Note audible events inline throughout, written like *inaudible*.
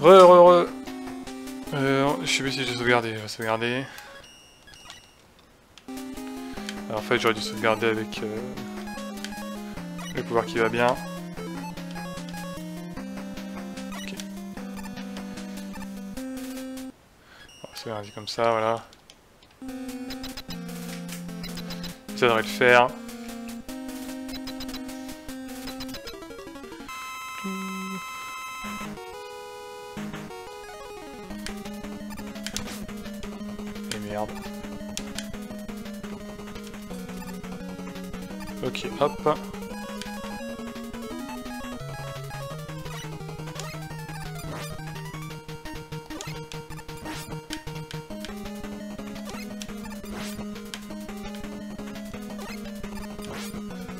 Re, re, re. Euh, je sais plus si j'ai sauvegardé, je vais sauvegarder. Alors, en fait, j'aurais dû sauvegarder avec euh, le pouvoir qui va bien. Ok. On comme ça, voilà. Ça devrait le faire. Merde. Ok, hop.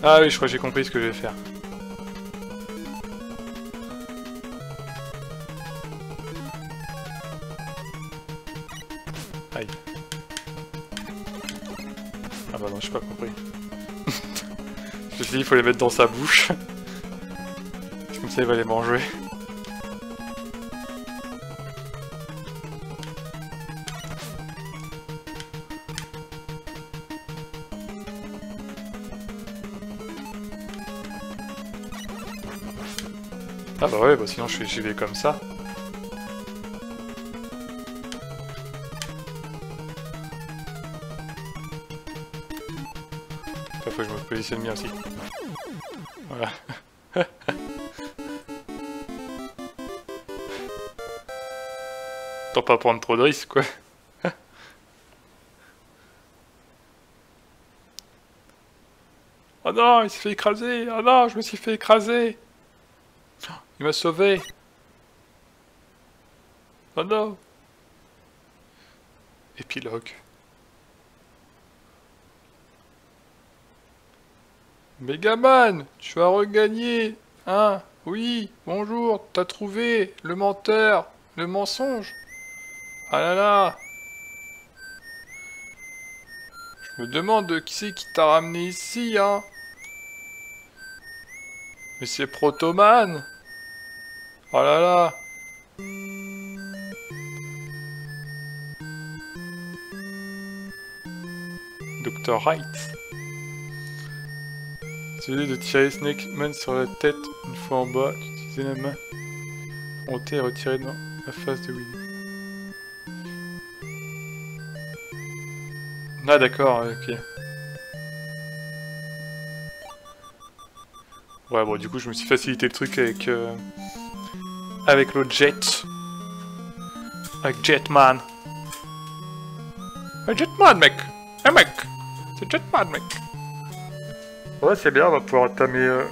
Ah oui, je crois que j'ai compris ce que je vais faire. Aïe. Ah bah non, j'ai pas compris. *laughs* je dit, il faut les mettre dans sa bouche. Comme ça, il va les manger. Ah bah ouais, bah sinon je j'y vais comme ça. Il faut que je me positionne bien aussi. Voilà. Tant pas prendre trop de risques, quoi. oh non, il s'est fait écraser Oh non, je me suis fait écraser Il m'a sauvé Oh non Épilogue. Megaman, tu as regagné, hein? Oui, bonjour, t'as trouvé le menteur, le mensonge? Ah là là! Je me demande qui c'est qui t'a ramené ici, hein? Mais c'est Protoman! Oh là là! Dr. Wright Celui de tirer Snake Man sur la tête une fois en bas, utiliser la main montée et retirer dans la face de Willy. Ah d'accord, ok. Ouais bon du coup je me suis facilité le truc avec euh, avec le jet. Avec Jetman. Un Jetman mec Un mec C'est Jetman mec Ouais c'est bien, on va pouvoir entamer euh.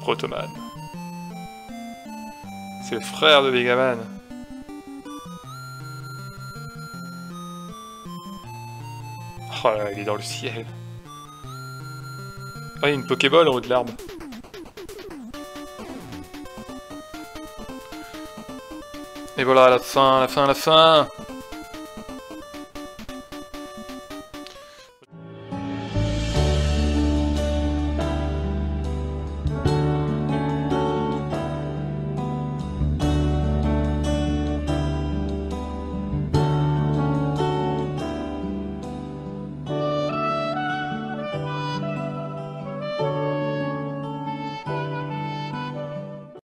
Protoman. C'est le frère de Megaman. Oh là, il est dans le ciel. Ah, il y a une Pokéball en haut de l'arbre. Et voilà, la fin, la fin, la fin